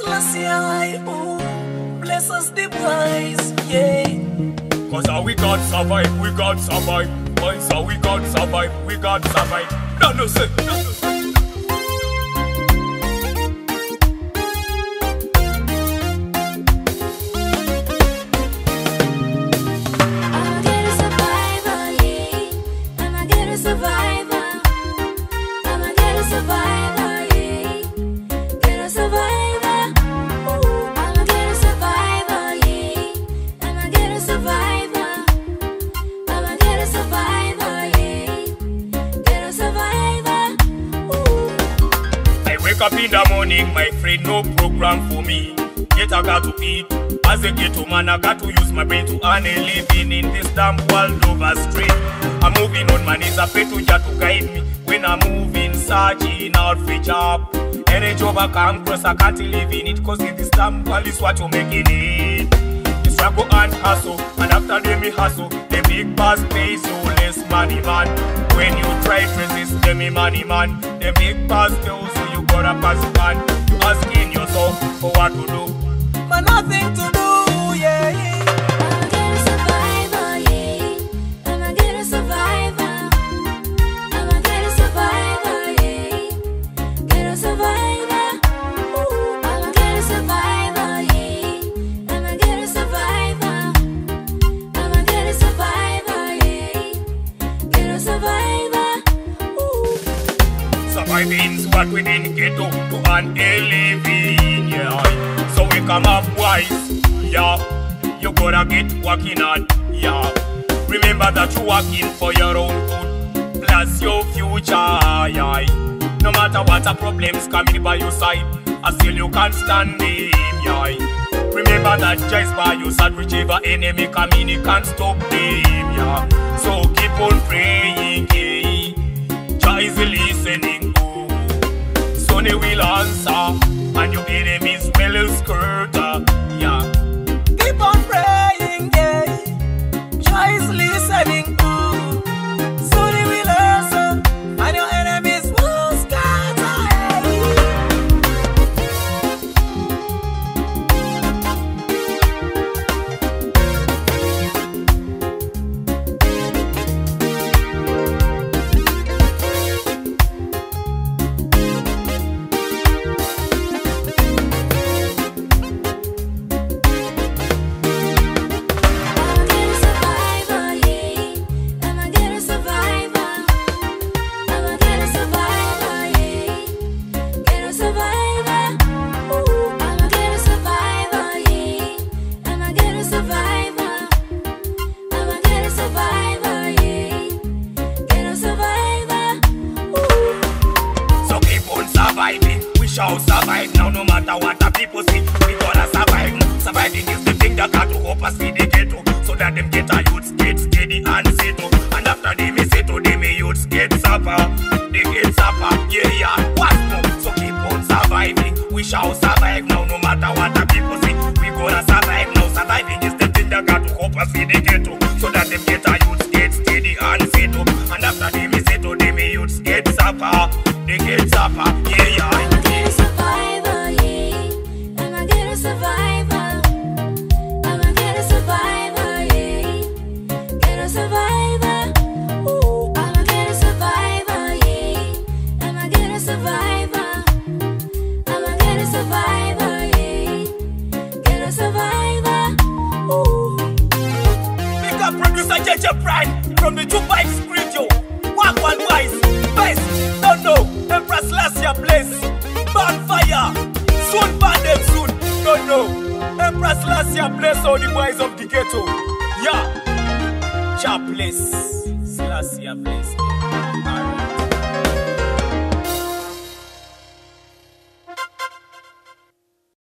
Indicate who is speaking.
Speaker 1: Selassie, I, oh, bless us the wise, yeah.
Speaker 2: Cause how we got survive, we got survive. Boys, how we got survive, we got survive. No, no, say, no, no, say. Wake up in the morning, my friend, no program for me. Yet I got to eat. As a ghetto man, I got to use my brain to earn a living in this damn world over street. I'm moving on my knees, I pray to to guide me. When I'm moving, searching out for job. Any job I come across, I can't live in it. Cause in this damn world is what you're making it. The struggle and hustle, and after them me hustle, the big boss pays so less money man. When you try to resist them, me money man, the big boss tells you gotta pass on. You asking yourself for what to do.
Speaker 1: Man, nothing to do,
Speaker 2: We didn't get to, to earn a living, yeah. So we come up wise, yeah. You gotta get working hard, yeah. Remember that you're working for your own good, plus your future, yeah. No matter what the problems coming by your side, I still you can't stand them, yeah. Remember that just by your side, whichever enemy coming, you can't stop them, yeah. So keep on praying, Sonny will answer, and your enemies will surviving. We shall survive now, no matter what the people say. We gonna survive. Surviving is the thing that got to us feed the ghetto. So that them get a youth get steady and settle. And after they may settle, they may youths get supper. They get supper, yeah, yeah. What's more? So keep on surviving. We shall survive now, no matter what the people say. We gonna survive now. Surviving is the thing that got to us feed the ghetto. So that them get a youths get steady and settle. And after they may supper. They get yeah, yeah.
Speaker 3: I'ma survivor, oh, yeah. I'ma survivor. Oh. I'ma survivor, oh, yeah. Get survivor. Ooh, I'ma survivor, yeah. I'ma survivor. I'ma survivor, yeah. Get survivor. Ooh.
Speaker 2: Big up producer JJ Prime from the Two Jukebox Studio. Walk one wise, best. Las last your place. Bonfire. Soon burn them soon. No, no. Empress last your place all the boys of the ghetto. Yeah. chapless, last Slash your place.